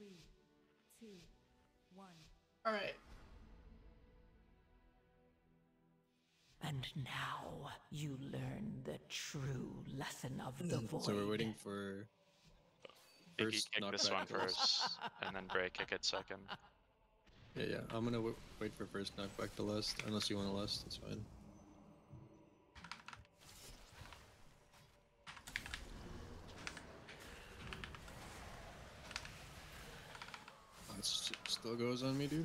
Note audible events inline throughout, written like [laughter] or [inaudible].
Three, two, one. All right. And now you learn the true lesson of the void. So we're waiting for first kick this one knockback to us. first, and then Bray kick it second. Yeah, yeah. I'm gonna w- wait for first knockback to lust. Unless you want to lust, that's fine. It s- still goes on me, dude.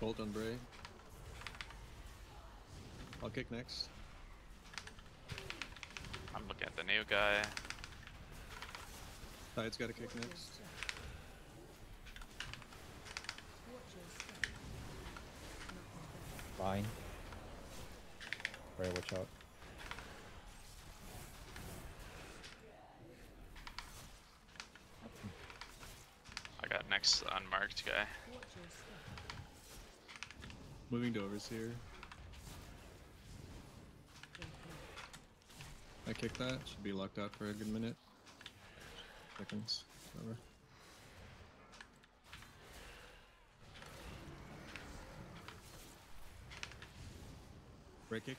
Bolt on Bray. I'll kick next. I'm looking at the new guy. Tide's got to kick next. Fine. Bray, watch out. I got next unmarked guy. Moving to overseer. I kick that. Should be locked out for a good minute. Seconds. Whatever. Break kick.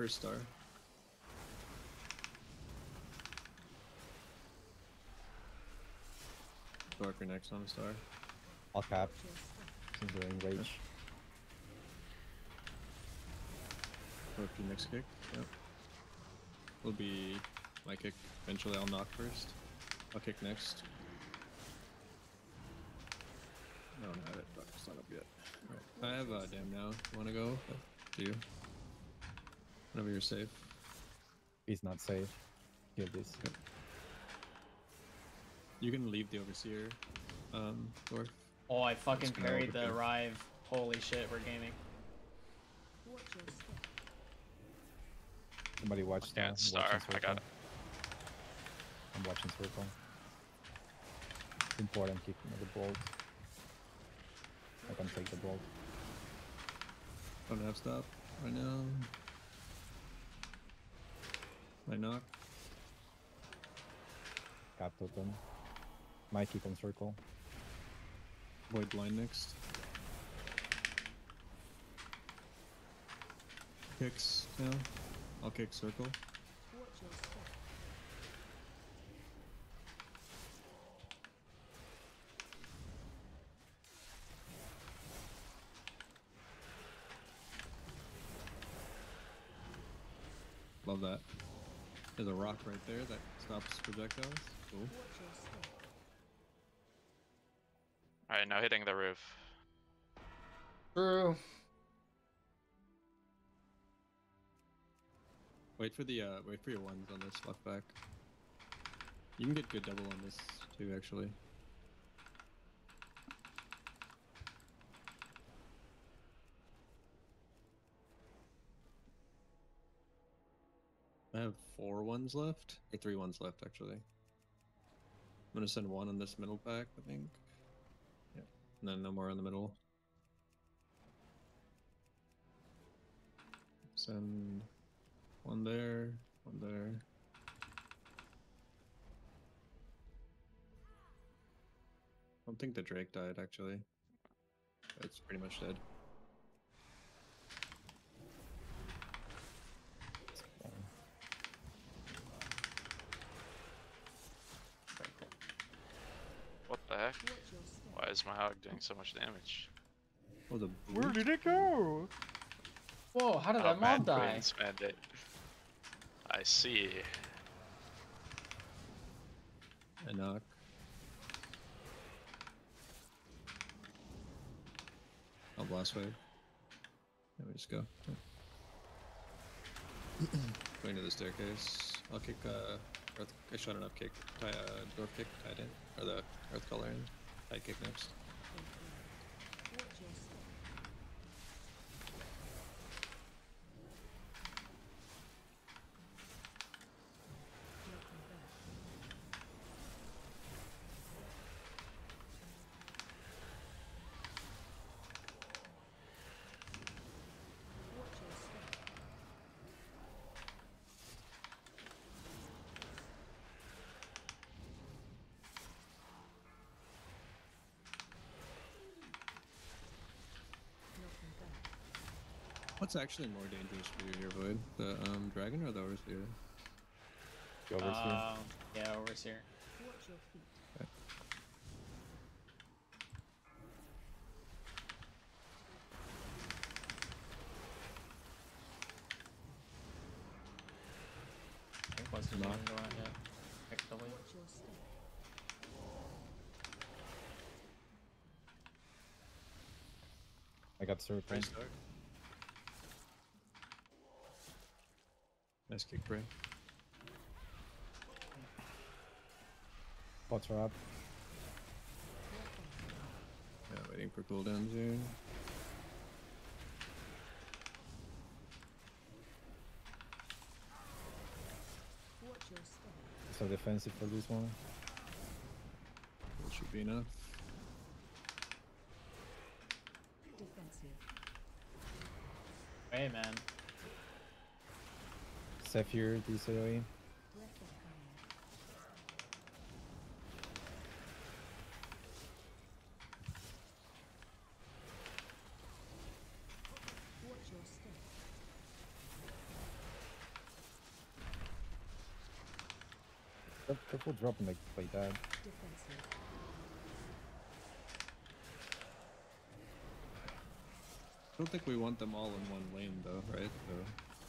First star. Darker next on the star. I'll cap. Since we're in rage. Darker next kick. Yep. Will be my kick. Eventually I'll knock first. I'll kick next. No, not have it. Dark's not up yet. Alright. I have uh, damn now. Wanna go? To you. Whenever you're safe. He's not safe. Kill this. You can leave the overseer. Um, dwarf. Oh, I fucking parried the arrive. Holy shit, we're gaming. Somebody watch Yeah, star. I'm watching got circle. it. I'm watching circle. It's important keeping the bolt. I can take the bolt. Don't have stop right now. My knock. Cap totem. Might keep on circle. Void blind next. Kicks now. I'll kick circle. Love that. There's a rock right there that stops projectiles. Cool. Alright, now hitting the roof. True. Wait for the uh wait for your ones on this left back. You can get good double on this too actually. I have four ones left. Or three ones left actually. I'm gonna send one on this middle pack, I think. Yeah. And then no more in the middle. Send one there, one there. I don't think the Drake died actually. It's pretty much dead. It's fine. What the heck? Why is my hog doing so much damage? Oh, the Where did it go? Whoa, how did Oh, that mob Mad die? Queen's mandate. I see. I knock. I'll blast wave. There we just go. [clears throat] Going to the staircase. I'll kick uh earth I shot an up kick. Tie uh dwarf kick tied in. Or the earthcaller in. Tide kick next. What's actually more dangerous for you here, Void? The um, dragon or the overseer? The overseer. Um, yeah, overseer. Watch your feet. I think what's Knock. going on yet. Effectively. Watch your step. I got serpent. Nice dark. Nice kick, Bray. Pots are up. Yeah, waiting for cooldowns here. Watch your step. So defensive for this one. That should be enough. Defensive. Hey, man. Zephyr, DCOE. Breath of fire. Watch your step. Dropping like like that. Defensive. I don't think we want them all in one lane though, right? So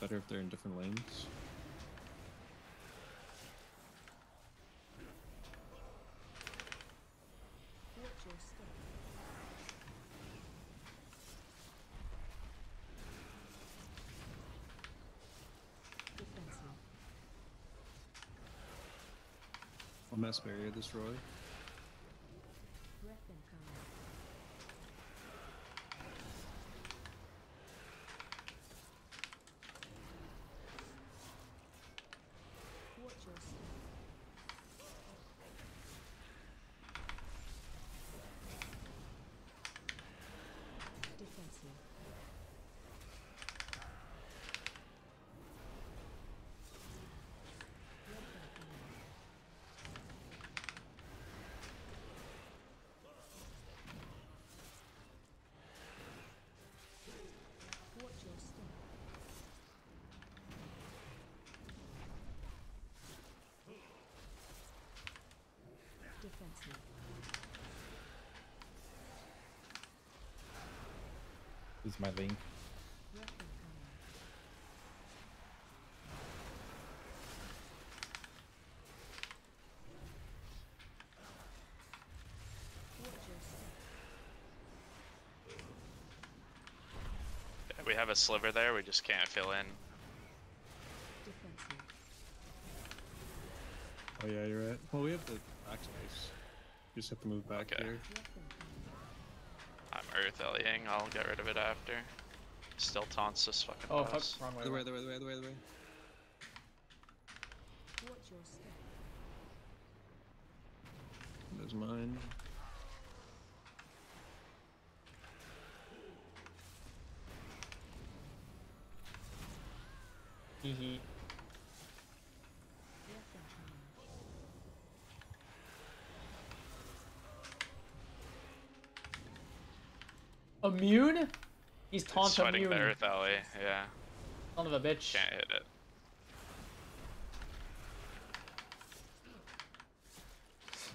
better if they're in different lanes. Watch your step. Defensive. I'll mass barrier this Roy. Breath incoming. Watch your step. Defensive. Breath incoming. Watch your step. Defensive. This is my link. Breath incoming. Watch your step. Yeah, we have a sliver there, we just can't fill in. Defensive. Oh yeah, you're right. Well, we have the backspace. You just have to move back Okay. here. I'm Earth Elying, I'll get rid of it after. Still taunts this fucking Oh, fuck. boss. Wrong way. Other way, wrong- other way, other way, other way, other way. Watch your step. There's mine. Immune? He's It's taunt sweating immune. the Earth Alley, yeah. Son of a bitch. Can't hit it.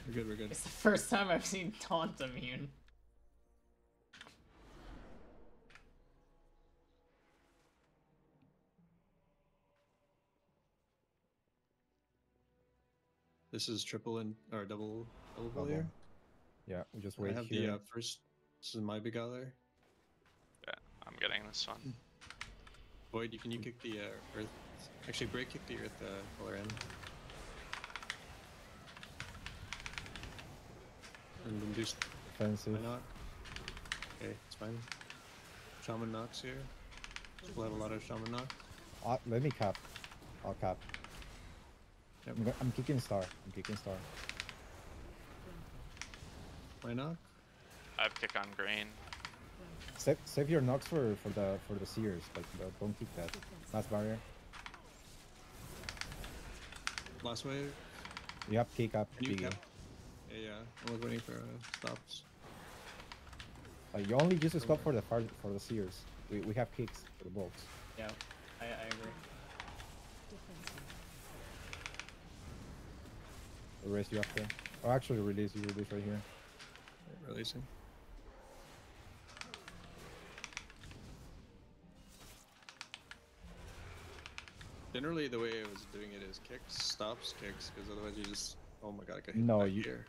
We're good, we're good. It's the first time I've seen taunt immune. This is triple and or double double Double. here. Yeah, we just wait. I wait have here. the uh, first. This is my big Yeah, I'm getting this one. Void, can you kick the uh, earth? Actually, break kick the earth uh, color in. And then do s- Defensive. why not? Okay, it's fine. Shaman knocks here. We'll have a lot of shaman knocks. Uh, let me cap. I'll cap. Yep. I'm, I'm kicking star. I'm kicking star. Why knock? I have kick on green. Save, save your knocks for for the for the seers. Like uh, don't kick that. Last barrier. Last wave. You have kick up. You Biggie. Yeah, yeah. I was waiting for uh, stops. Uh, you only use a scope for the far, for the seers. We, we have kicks for the bolts. Yeah, I, I agree. Defensive. Erase you after. Oh, actually, release you release right here. Releasing. Generally, the way I was doing it is kicks, stops, kicks, because otherwise you just. Oh my god, I got hit No, you- here.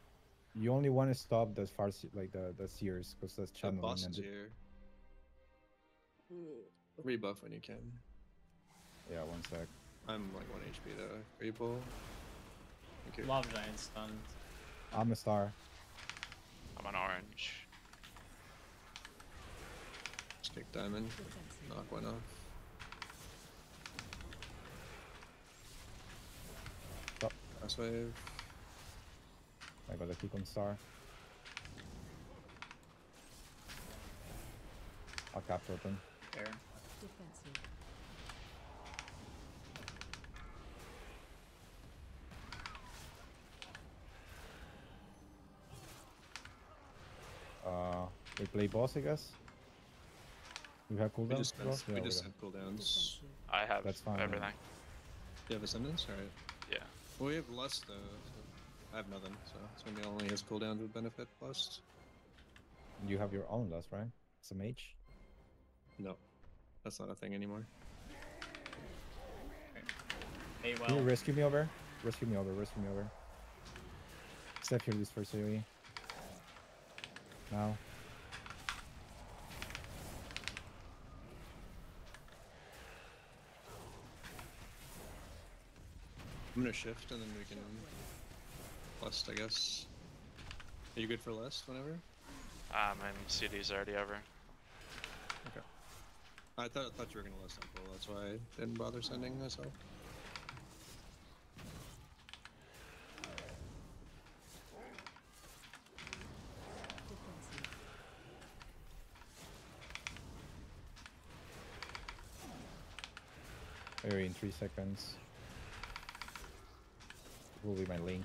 You only want to stop the far se- like the the sears because that's The channeling boss and is the- here. Rebuff when you can. yeah, one sec. I'm like 1 HP though. Repo. Thank you. Lava Giant stunned. I'm a star. I'm an orange. Stick diamond. Knock one off. Stop. Wave. I got a kick on star. I'll capture them. There. Defensive. Uh, we play boss, I guess. We have We cooldowns. just, as we Yeah, just do. have cooldowns. I have That's fine. everything. You have ascendance? Alright. Yeah. Well, we have lust though. So I have nothing, so it's gonna be only his cooldowns would benefit lust. You have your own lust, right? It's a mage. No. That's not a thing anymore. Hey, Can you well, rescue me over? Rescue me over, rescue me over. Step here this first AoE. Now. I'm gonna shift and then we can lust, I guess. Are you good for lust whenever? Um, and CD's already over. Okay. I thought I thought you were gonna lust on full, that's why I didn't bother sending myself. Defensive. AoE in three seconds. Will be my link.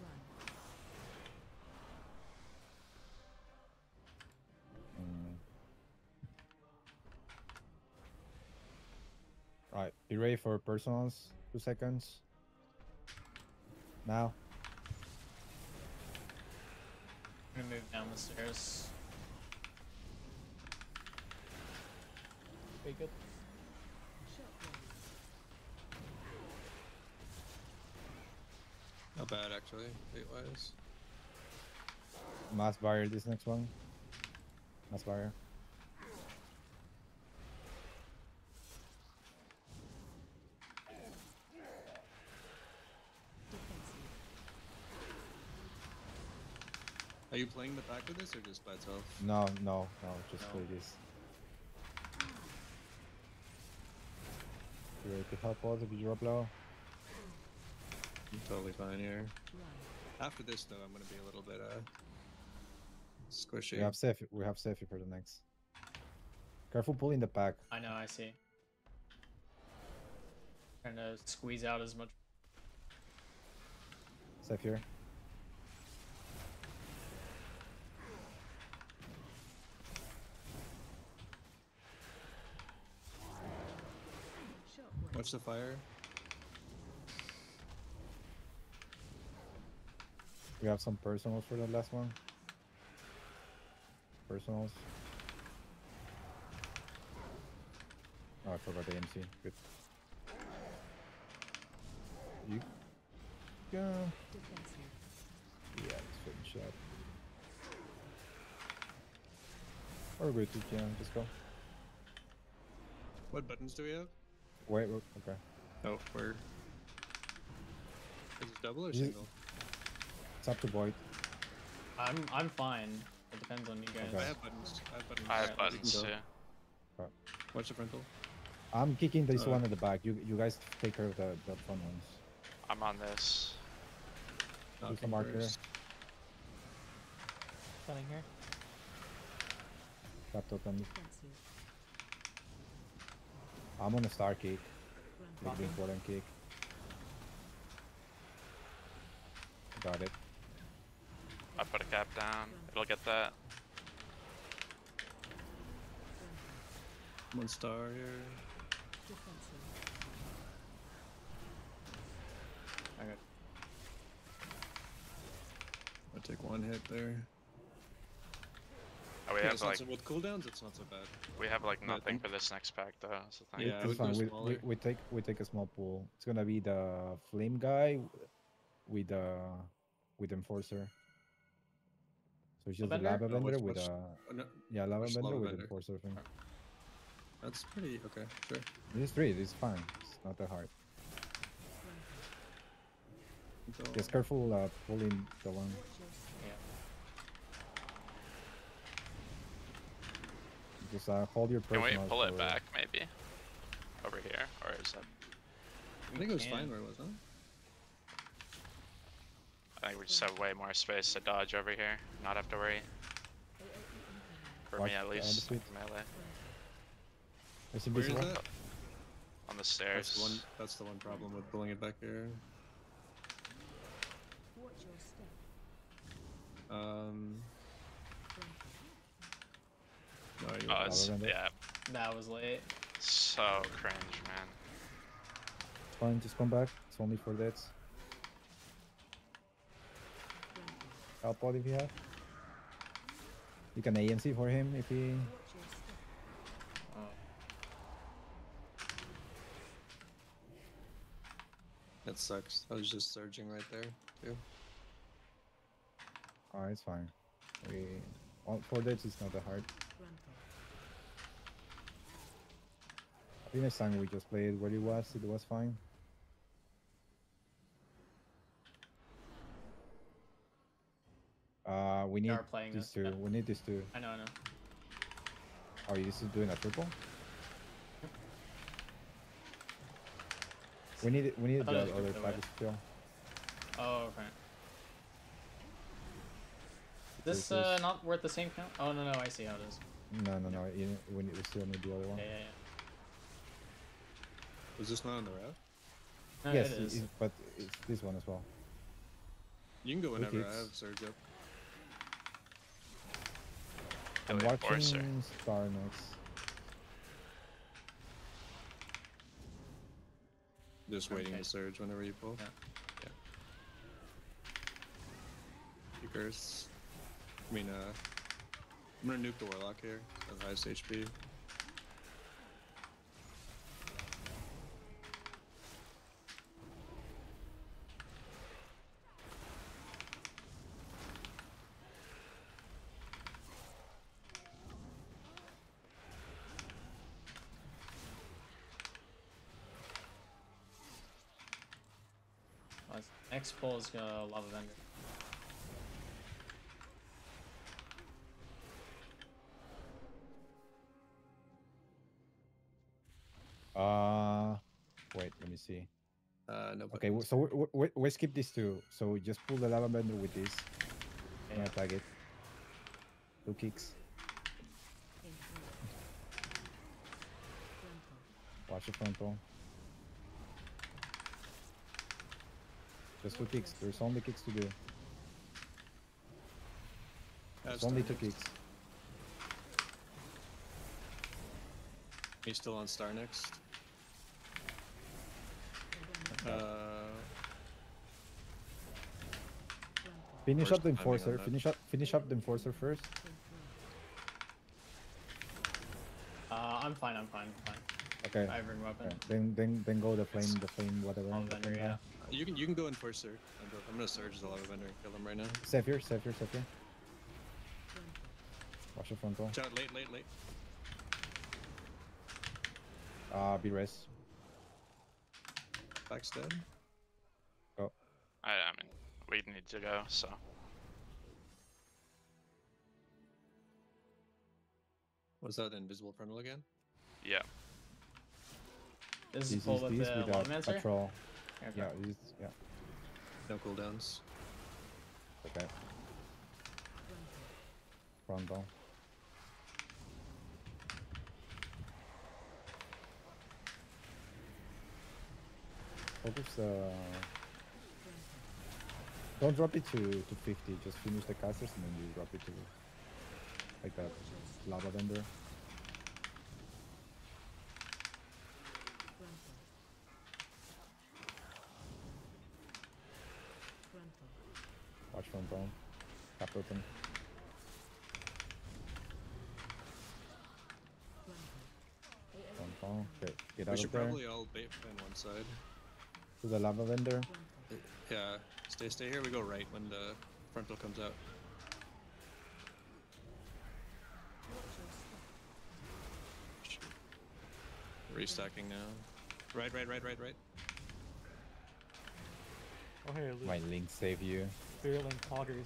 Run. Mm. Right, be ready for personals. Two seconds. Now. I'm gonna move down the stairs. Okay, good. Not bad actually, weight wise. Mass barrier this next one. Mass barrier. Are you playing the back of this or just by itself? No, no, no, just No. play this. You ready to help us if you drop low? I'm totally fine here. After this though, I'm gonna be a little bit uh squishy. We have safety. we have safety for the next. Careful pulling the pack. I know, I see. Trying to squeeze out as much. Sephi here. Shockwave. Watch the fire. We have some personals for the last one. Personals. Oh, I forgot the MC. Good. You go. Defensive. Yeah, it's finish up. Or good to yeah, just go. What buttons do we have? Wait, wait, okay. Oh, we're. It double or single? It's up to Void. I'm I'm fine. It depends on you guys. I have buttons. I have buttons. I have buttons go. too. Watch the frontal. I'm kicking this Uh, one at the back. You you guys take care of the, the front ones. I'm on this. the Knocking marker. first. Stunning here. Tap totem. Defensive. I'm on a star kick. Run. Big big important kick. Got it. I put a that gap down. It'll get that. One star here. Defensive. Okay. I'll take one hit there. Oh, we Yeah, have like so, with cooldowns, it's not so bad. we have like nothing think- for this next pack though. That's the thing. Yeah, I it's fine. We, we, we take we take a small pool. It's gonna be the flame guy with uh with enforcer. So it's just the Bender? lava bender which- with which- uh Oh, no, yeah lava which bender lava with bender? enforcer thing. that's pretty okay. Sure. It's three. It's fine. It's not that hard. Just careful uh, pulling the one. Yeah. Just uh, hold your Can we pull it for- back maybe? Over here? Or is that I think it was fine where it was, huh? I think we just have way more space to dodge over here. Not have to worry. For Watch me at least. other for Melee. It's Where is invisible. that? On the stairs. the one. That's the one problem with pulling it back here. Watch your step. Um. No, Oh, it's, Lava bender? yeah. That was late. So cringe, man. Fine. Just come back. It's only for that. Help out if you have. You can AMZ for him if he. Watch your step. That sucks. I was just surging right there too. Alright, it's fine. We. All for that is not that hard. I think next time we just played where it was. It was fine. Uh, we need are playing these this, two. yeah. We need these two. I know, I know. Are you just doing a triple? We need it. We need thought the it other crypto, package still. Oh, okay. Is this This uh, is- not worth the same count? Oh, no, no, I see how it is. No, no, no. You, we, need, we still need the other one. Yeah, yeah, yeah. Was this not on the route? No, yes, it it- is. it- but it's this one as well. You can go whenever I have surge up. I'm Really force watching Star next. Just waiting Okay. to surge whenever you pull. Yeah. Yeah. You curse. I mean, uh, I'm gonna nuke the warlock here. At highest HP. It's- next pull is uh, Lava Bender. Uh, wait. Let me see. Uh, no. Okay, w- so we, we, we skip these two. So we just pull the lava bender with this. Yeah. Gonna tag it. Two kicks. In front. Grandpa. Watch the frontal. Just two kicks. There's only kicks to do. There's only two kicks. He's still on star next. Uh. Finish up the the timing on enforcer. Finish up. Finish up the enforcer first. Uh, I'm fine, I'm fine, I'm fine. Okay. I have ring weapon. okay. Then then then go the flame the flame whatever. On the Bender, flame yeah. Guy. you can you can go in first, sir. I'm, gonna surge the lava bender and kill him right now. Safe here. Safe here. Safe here. Grandpa. Watch the frontal. Shout late, late, late. Uh, be rest. Back's dead. I, I mean, we need to go, so. Was that invisible frontal again? Yeah. This is This pull is with the without Lavamancer? patrol. Okay. Yeah, this yeah. No cooldowns. Okay. Grandpa. Frontal. Focus uh Don't drop it to, to 50, just finish the casters and then you drop it to like that lava bender. Frontal. Frontal. Watch front bone. Cap open. Frontal. Front bone. Okay, get We out should of there. probably all bait plan one side. To the lava bender. Uh, yeah, stay stay here. We go right when the frontal comes out. Restacking now. Right, right, right, right, right. Oh hey, Luke. My link save you. Fearling Poggers.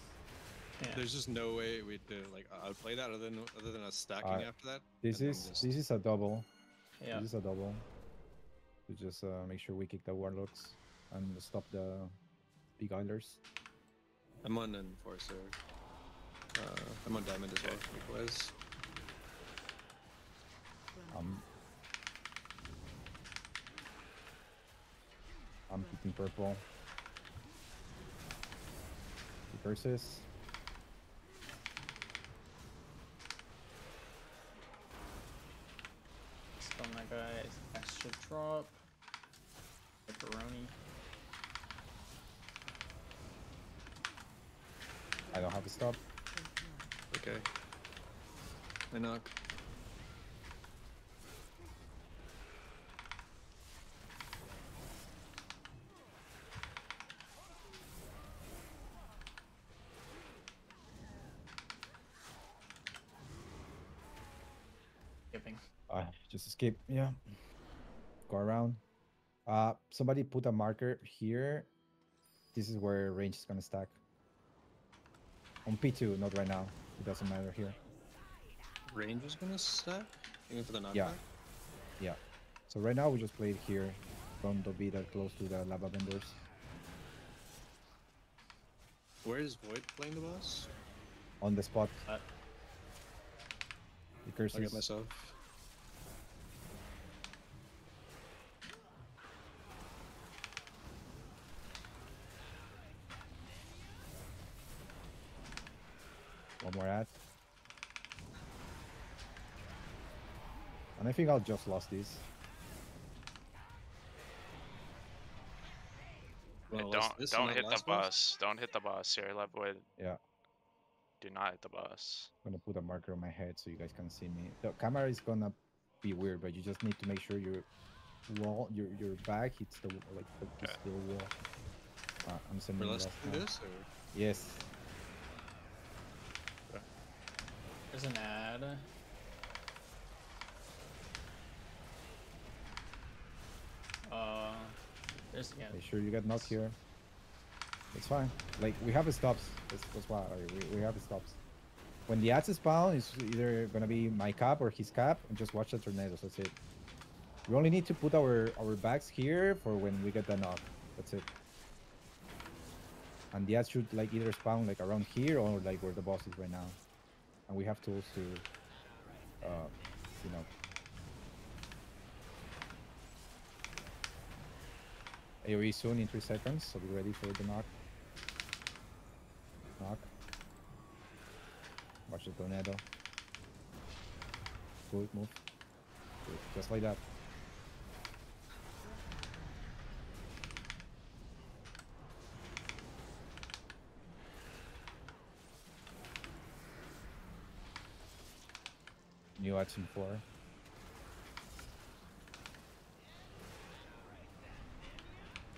Yeah. There's just no way we to like outplay that other than other than us stacking Uh, after that. This is just- this is a double. Yeah. This is a double. To just uh, make sure we kick the warlocks and stop the big islanders. I'm on enforcer. Uh, I'm on diamond as well. Likewise. Um, I'm keeping purple. Versus. Stun that guy. Extra drop. Pepperoni. I don't have to stop. Okay. I knock. Skipping. Uh, escape. Yeah. Go around. Uh, somebody put a marker here. This is where range is gonna stack. On P2, not right now. It doesn't matter here. Range is gonna stack. Even for the knockback. Yeah. Yeah. So right now we just played here. Don't be that close to the lava benders. Where is Void playing the boss? On the spot. Uh, The curse I'll get myself. One more ad. And I think I'll just lost this. Well, don't last- this and don't hit the last boss. Don't hit the boss here, left void. Yeah. Do not hit the boss. I'm gonna put a marker on my head so you guys can see me. The camera is gonna be weird, but you just need to make sure your wall, your your back hits the like the, the Okay. steel wall. Uh, I'm sending For you less guys than now. this, or Yes. There's an ad. Uh, there's yeah. Make sure you get knocked here. It's fine. Like we have stops. That's, that's why we, we have stops. When the ads spawn, it's either gonna be my cap or his cap, and just watch the tornadoes. That's it. We only need to put our our backs here for when we get the knock. That's it. And the ads should like either spawn like around here or like where the boss is right now. And we have tools to, uh, you know, AoE soon in 3 seconds, so be ready for the knock. Knock. Watch the tornado. Good move. Good. Just like that. New action 4.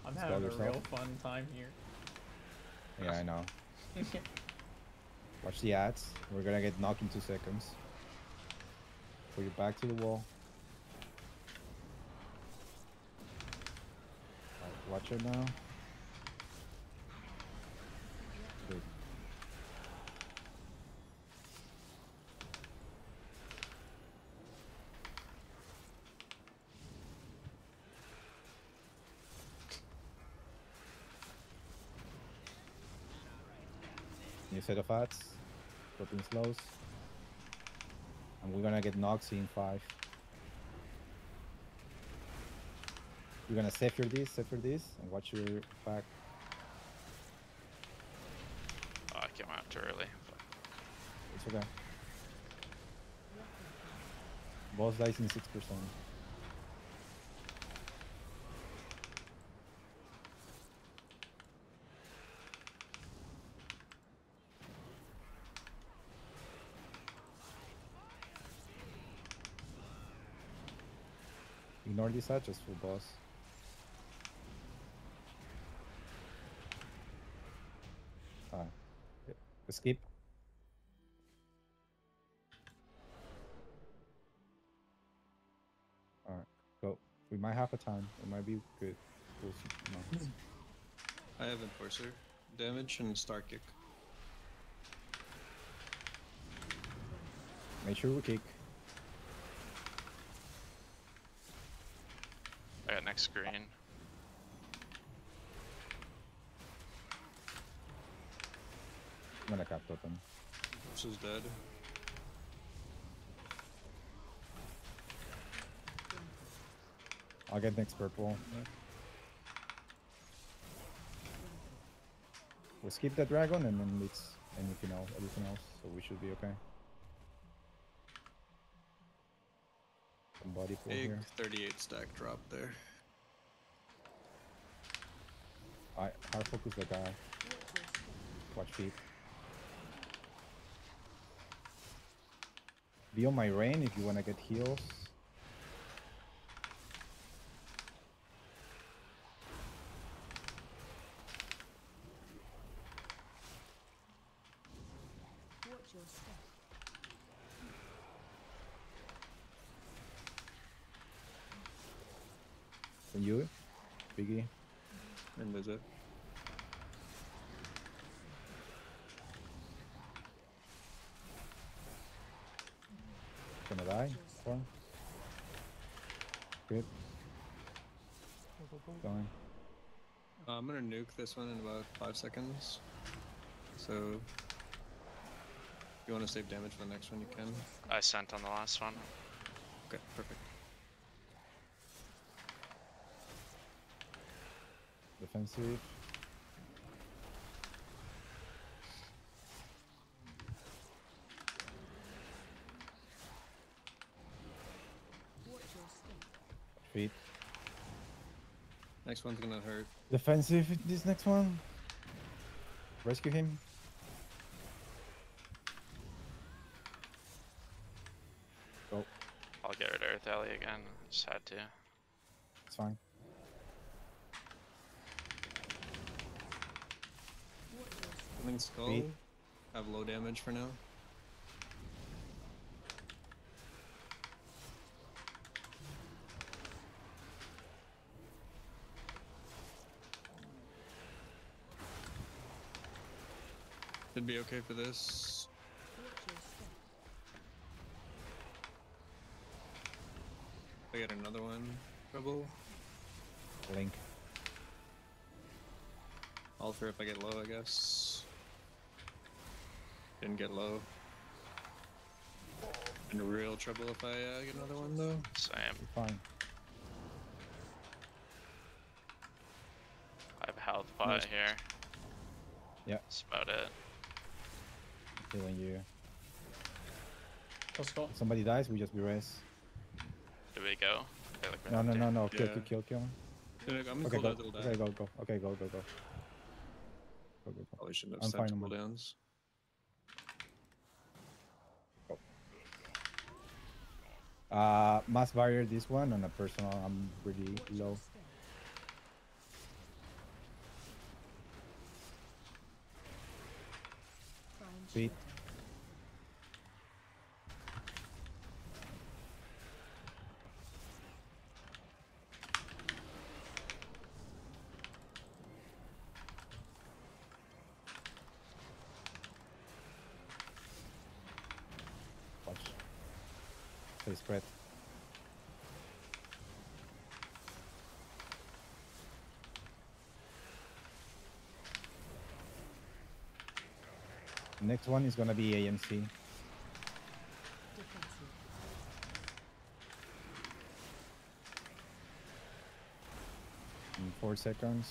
I'm Spell having a real fun time here. Yeah, I know. Watch the ads. We're gonna get knocked in 2 seconds. Put your back to the wall. Alright, watch it now. Good. New set of ads. Dropping slows. And we're gonna get knocked in 5. You're gonna save your this, save your this, and watch your back. Oh, I came out too early. It's okay. Boss dies in 6%. Ignore hat, just full boss. Ah. Escape. Alright, go. We might have a time. It might be good. We'll see. I have enforcer damage and star kick. Make sure we kick. I got next green. I'm gonna cap totem. This is dead. I'll get next purple. We'll skip that dragon and then it's anything else, everything else, so we should be okay. Body Big here. 38 stack drop there. I hard focus the guy. Watch feet. Be on my rain if you wanna get heals. Watch your step. Can you? Biggie. And visit. Gonna die. Storm. Good. Go, go, go. Going. Uh, I'm gonna nuke this one in about 5 seconds. So, if you want to save damage for the next one, you can. I sent on the last one. Okay, perfect. Defensive. Watch your step. Feet. Next one's gonna hurt. Defensive. This next one. Rescue him. Go. I'll get rid of Earth Alley again. Just had to. It's fine. Killing Skull. Feet. Have low damage for now. Should be okay for this. Watch your step. I get another one. Trouble. Link. Alter if I get low, I guess. Didn't get low. In real trouble if I uh, get another one though. Same. Fine. I have a health pot Nice. here. Yeah. That's about it. Healing you. Let's go. If somebody dies, we just be res. Do we go? Okay, like we No, no, no, no. Kill, Yeah. kill, kill, kill. Dude, I'm Okay, call go. that little die. Okay, go, go. Okay, go, go, go. Go, go, go. Probably shouldn't have I'm sent fine, I'm cooldowns. Uh, mass barrier this one on a personal. I'm really Watch your low. Feet. Watch. Stay spread. Next one is gonna be AMZ. In four seconds.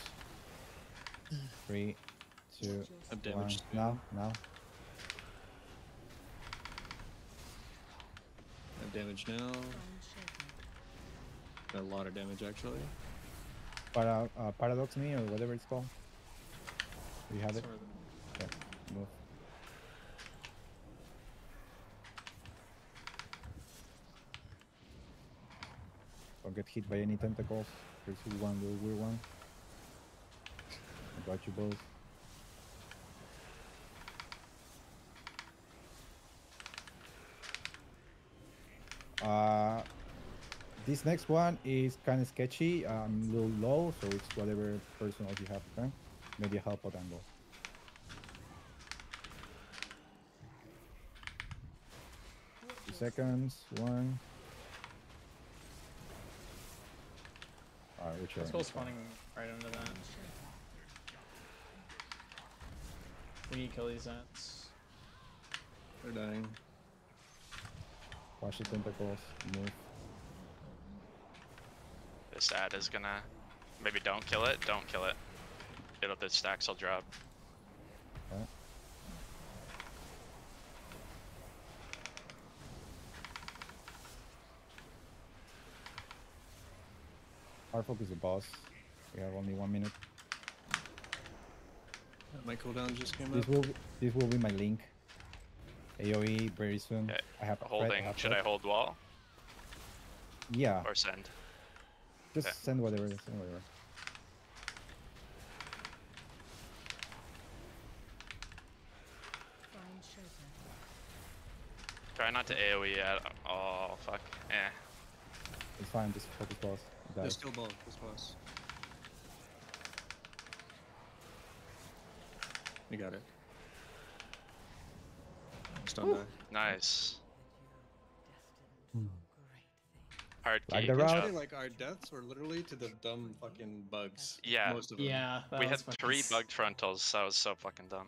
Three, two, Now, now. I'm now. A lot of damage actually. Para uh, paradox me or whatever it's called. We have it? Okay, move. Don't get hit by any tentacles. There's one little weird one. I got you both. Uh, this next one is kind of sketchy. I'm a little low, so it's whatever personal you have. Okay, maybe a help out angle. Two seconds. One. Alright, which Let's one? go spawning right into that. We need to kill these ants. They're dying. Watch the tentacles. Move. This ad is gonna. Maybe don't kill it. Don't kill it. It'll the stacks will drop. Hard focus the boss. We have only one minute. My cooldown just came This up. will this will be my link. AOE very soon. Okay, I have a threat, Holding. Should I hold wall Yeah. or send? Just okay. send whatever. Send whatever. Try not to AOE at all. Fuck. Eh. It's fine. Just focus boss. It There's still both. This boss. You got it. Stun die. Nice. Hmm. Hard Like key. the good route? job. Actually, like our deaths were literally to the dumb fucking bugs. Yeah. Most of them. Yeah, We had three s- bugged frontals. That was so fucking dumb.